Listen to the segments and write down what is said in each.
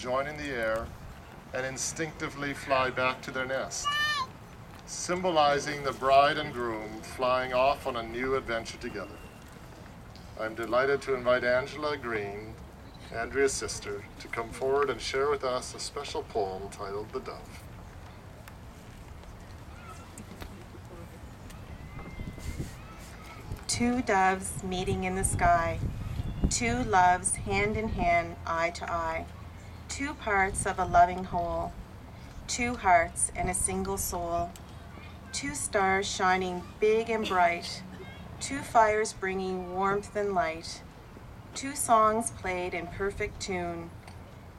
join in the air and instinctively fly back to their nest, symbolizing the bride and groom flying off on a new adventure together. I'm delighted to invite Angela Green, Andrea's sister, to come forward and share with us a special poem titled The Dove. Two doves meeting in the sky, two loves hand in hand, eye to eye, two parts of a loving whole, two hearts and a single soul, two stars shining big and bright, two fires bringing warmth and light, two songs played in perfect tune,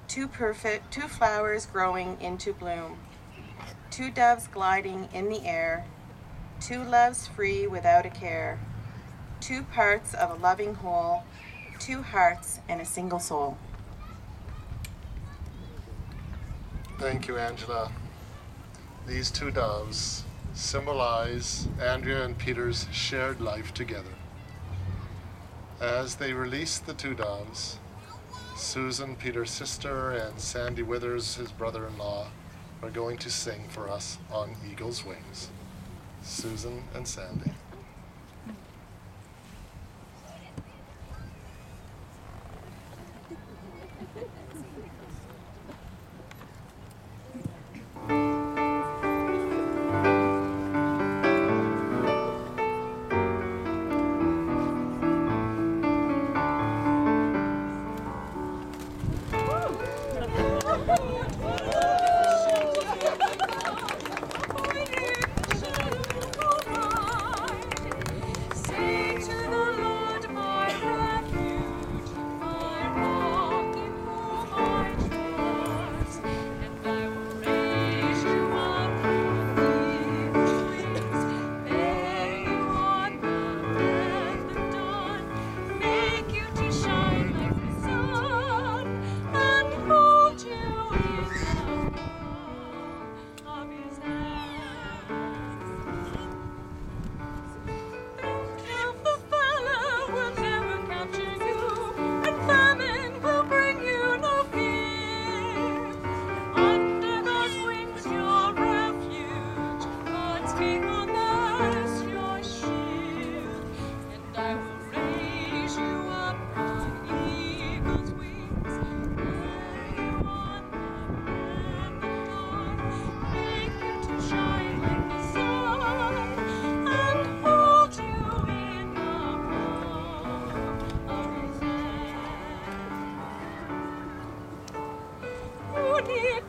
two perfect two flowers growing into bloom, two doves gliding in the air, two loves free without a care two parts of a loving whole, two hearts and a single soul. Thank you, Angela. These two doves symbolize Andrea and Peter's shared life together. As they release the two doves, Susan, Peter's sister, and Sandy Withers, his brother in law, are going to sing for us on Eagle's Wings. Susan and Sandy.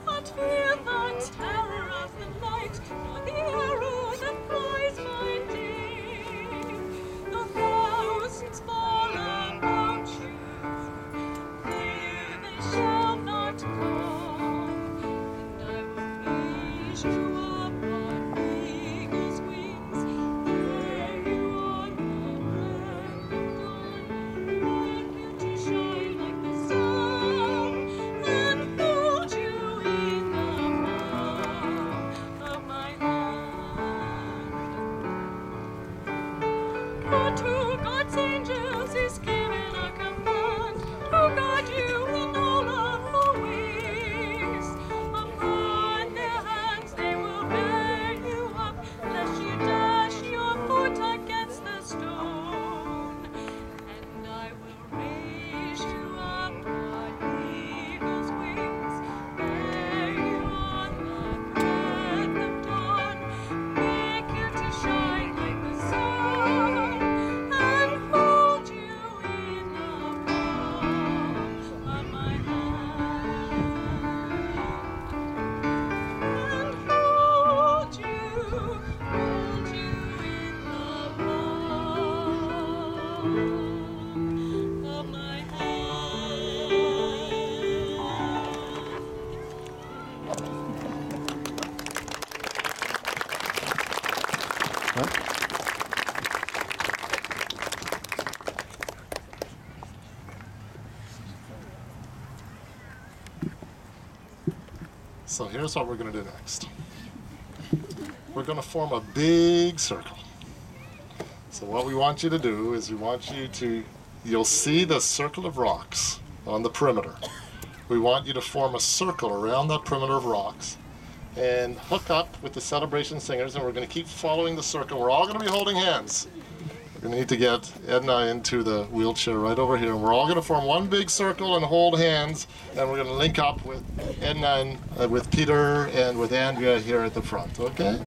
Not fear the terror of the night, nor the arrow that flies by So here's what we're going to do next. We're going to form a big circle. So what we want you to do is we want you to, you'll see the circle of rocks on the perimeter, we want you to form a circle around that perimeter of rocks and hook up with the celebration singers, and we're going to keep following the circle. We're all going to be holding hands. To need to get Edna into the wheelchair right over here, we're all going to form one big circle and hold hands, and we're going to link up with Edna and uh, with Peter and with Andrea here at the front. Okay?